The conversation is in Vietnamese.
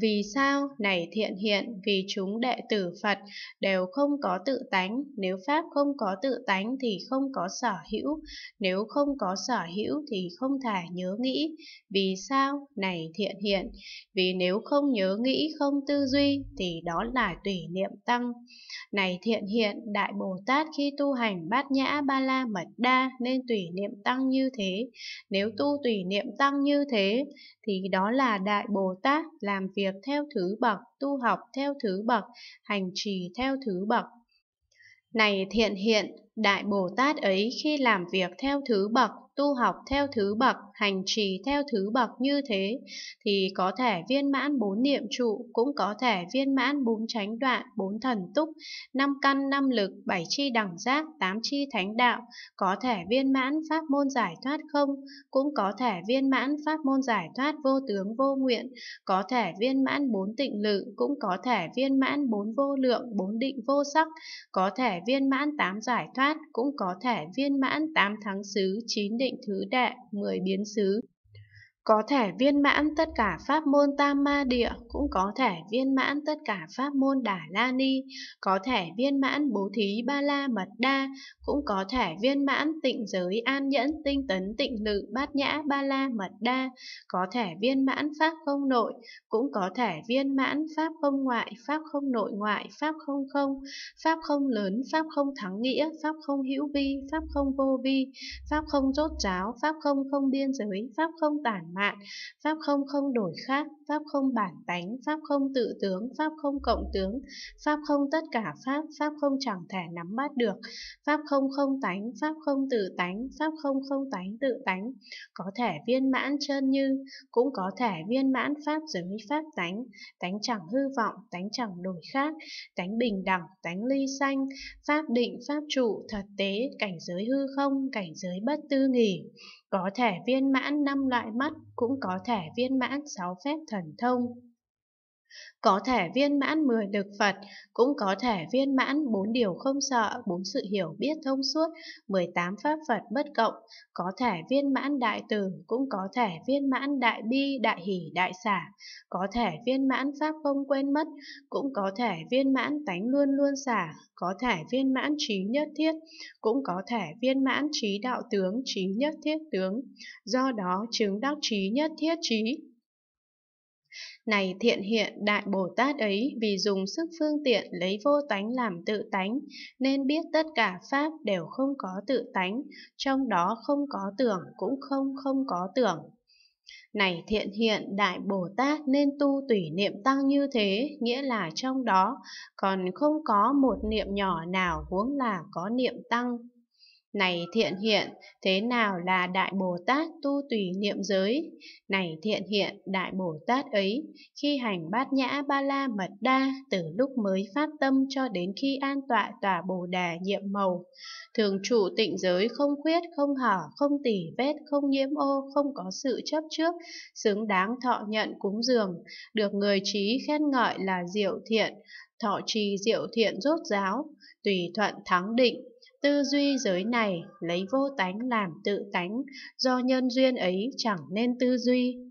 Vì sao? Này thiện hiện, vì chúng đệ tử Phật đều không có tự tánh, nếu Pháp không có tự tánh thì không có sở hữu, nếu không có sở hữu thì không thể nhớ nghĩ. Vì sao? Này thiện hiện, vì nếu không nhớ nghĩ, không tư duy thì đó là tùy niệm tăng. Này thiện hiện, Đại Bồ Tát khi tu hành bát nhã ba la mật đa nên tùy niệm tăng như thế. Nếu tu tùy niệm tăng như thế thì đó là Đại Bồ Tát làm việc theo thứ bậc, tu học theo thứ bậc, hành trì theo thứ bậc. Này thiện hiện, Đại Bồ Tát ấy khi làm việc theo thứ bậc tu học theo thứ bậc, hành trì theo thứ bậc như thế, thì có thể viên mãn bốn niệm trụ, cũng có thể viên mãn bốn chánh đoạn, bốn thần túc, năm căn, năm lực, bảy chi đẳng giác, tám chi thánh đạo, có thể viên mãn pháp môn giải thoát không, cũng có thể viên mãn pháp môn giải thoát vô tướng vô nguyện, có thể viên mãn bốn tịnh lự, cũng có thể viên mãn bốn vô lượng, bốn định vô sắc, có thể viên mãn tám giải thoát, cũng có thể viên mãn tám thắng xứ, chín định định thứ đệ, 10 biến xứ. Có thể viên mãn tất cả pháp môn tam ma địa, cũng có thể viên mãn tất cả pháp môn đà la ni, có thể viên mãn bố thí ba la mật đa, cũng có thể viên mãn tịnh giới an nhẫn tinh tấn tịnh lự bát nhã ba la mật đa, có thể viên mãn pháp không nội, cũng có thể viên mãn pháp không ngoại, pháp không nội ngoại, pháp không không, pháp không lớn, pháp không thắng nghĩa, pháp không hữu vi, pháp không vô vi, pháp không rốt ráo, pháp không không biên giới, pháp không tản mạn, pháp không không đổi khác, pháp không bản tánh, pháp không tự tướng, pháp không cộng tướng, pháp không tất cả pháp, pháp không chẳng thể nắm bắt được, pháp không không tánh, pháp không tự tánh, pháp không không tánh tự tánh, có thể viên mãn chân như, cũng có thể viên mãn pháp giới pháp tánh, tánh chẳng hư vọng, tánh chẳng đổi khác, tánh bình đẳng, tánh ly sanh, pháp định, pháp trụ, thật tế, cảnh giới hư không, cảnh giới bất tư nghỉ, có thể viên mãn năm loại mắt, cũng có thể viên mãn sáu phép thần thông. Có thể viên mãn 10 lực Phật, cũng có thể viên mãn bốn điều không sợ, bốn sự hiểu biết thông suốt, 18 pháp Phật bất cộng, có thể viên mãn đại từ, cũng có thể viên mãn đại bi, đại hỷ, đại xả, có thể viên mãn pháp không quên mất, cũng có thể viên mãn tánh luôn luôn xả, có thể viên mãn trí nhất thiết, cũng có thể viên mãn trí đạo tướng, trí nhất thiết tướng. Do đó chứng đắc trí nhất thiết trí này thiện hiện Đại Bồ Tát ấy vì dùng sức phương tiện lấy vô tánh làm tự tánh, nên biết tất cả Pháp đều không có tự tánh, trong đó không có tưởng cũng không không có tưởng. Này thiện hiện Đại Bồ Tát nên tu tùy niệm tăng như thế, nghĩa là trong đó còn không có một niệm nhỏ nào huống là có niệm tăng. Này thiện hiện, thế nào là Đại Bồ Tát tu tùy niệm giới? Này thiện hiện, Đại Bồ Tát ấy, khi hành bát nhã ba la mật đa, từ lúc mới phát tâm cho đến khi an tọa tỏa Bồ Đề nhiệm màu. Thường trụ tịnh giới không khuyết, không hở, không tỉ vết, không nhiễm ô, không có sự chấp trước, xứng đáng thọ nhận cúng dường, được người trí khen ngợi là diệu thiện, thọ trì diệu thiện rốt giáo, tùy thuận thắng định, Tư duy giới này lấy vô tánh làm tự tánh, do nhân duyên ấy chẳng nên tư duy.